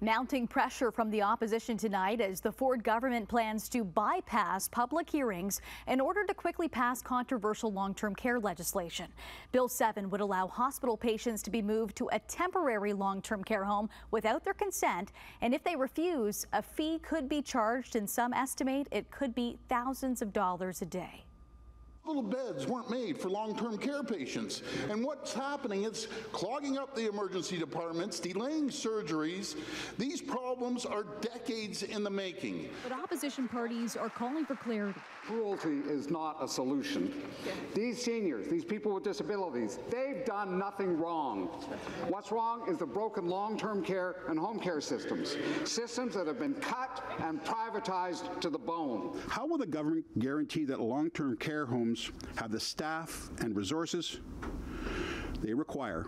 Mounting pressure from the opposition tonight as the Ford government plans to bypass public hearings in order to quickly pass controversial long-term care legislation. Bill 7 would allow hospital patients to be moved to a temporary long-term care home without their consent, and if they refuse, a fee could be charged and some estimate it could be thousands of dollars a day. Little beds weren't made for long-term care patients. And what's happening, it's clogging up the emergency departments, delaying surgeries. These problems are decades in the making. But opposition parties are calling for clarity. Cruelty is not a solution. These seniors, these people with disabilities, they've done nothing wrong. What's wrong is the broken long-term care and home care systems, systems that have been cut and privatized to the bone. How will the government guarantee that long-term care homes have the staff and resources they require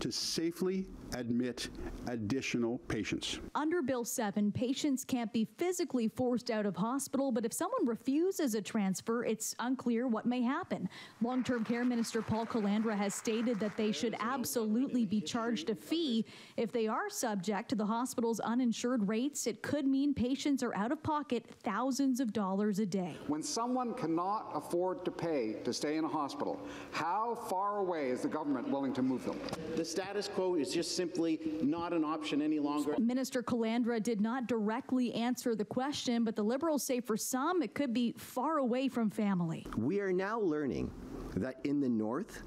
to safely admit additional patients. Under Bill 7, patients can't be physically forced out of hospital, but if someone refuses a transfer, it's unclear what may happen. Long term care minister Paul Calandra has stated that they should absolutely be charged a fee. If they are subject to the hospital's uninsured rates, it could mean patients are out of pocket thousands of dollars a day. When someone cannot afford to pay to stay in a hospital, how far away is the government willing to move them? The status quo is just simply not an option any longer. Minister Calandra did not directly answer the question, but the Liberals say for some it could be far away from family. We are now learning that in the north,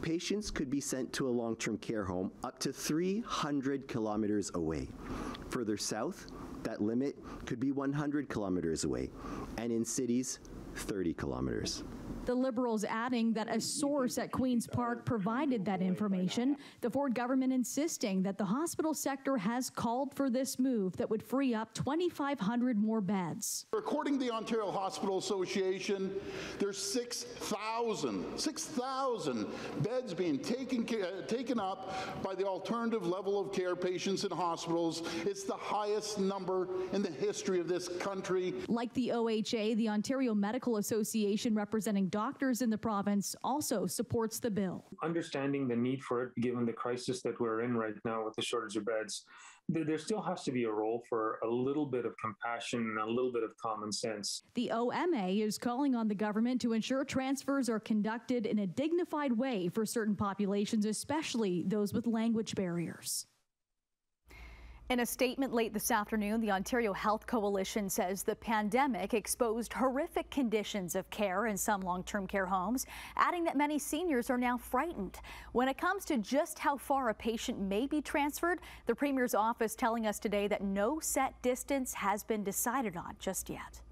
patients could be sent to a long term care home up to 300 kilometers away. Further south, that limit could be 100 kilometers away, and in cities, 30 kilometers. The Liberals adding that a source at Queen's Park provided that information. The Ford government insisting that the hospital sector has called for this move that would free up 2,500 more beds. According to the Ontario Hospital Association, there's 6,000, 6,000 beds being taken, uh, taken up by the alternative level of care patients in hospitals. It's the highest number in the history of this country. Like the OHA, the Ontario Medical Association representing doctors in the province also supports the bill. Understanding the need for it, given the crisis that we're in right now with the shortage of beds, there still has to be a role for a little bit of compassion and a little bit of common sense. The OMA is calling on the government to ensure transfers are conducted in a dignified way for certain populations, especially those with language barriers. In a statement late this afternoon, the Ontario Health Coalition says the pandemic exposed horrific conditions of care in some long-term care homes, adding that many seniors are now frightened. When it comes to just how far a patient may be transferred, the Premier's office telling us today that no set distance has been decided on just yet.